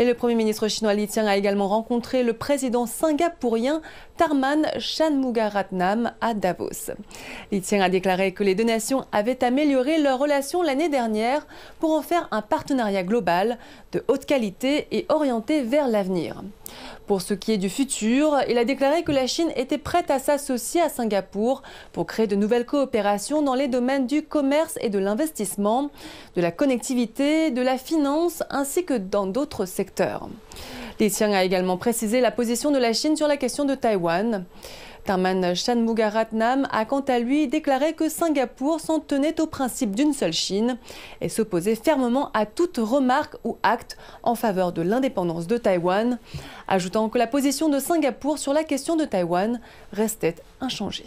Et le Premier ministre chinois Li Qiang a également rencontré le président singapourien Tarman Shanmugaratnam à Davos. Li Qiang a déclaré que les deux nations avaient amélioré leurs relations l'année dernière pour en faire un partenariat global de haute qualité et orienté vers l'avenir. Pour ce qui est du futur, il a déclaré que la Chine était prête à s'associer à Singapour pour créer de nouvelles coopérations dans les domaines du commerce et de l'investissement, de la connectivité, de la finance ainsi que dans d'autres secteurs. Li Qiang a également précisé la position de la Chine sur la question de Taïwan. Tarman Shanmugaratnam a quant à lui déclaré que Singapour s'en tenait au principe d'une seule Chine et s'opposait fermement à toute remarque ou acte en faveur de l'indépendance de Taïwan, ajoutant que la position de Singapour sur la question de Taïwan restait inchangée.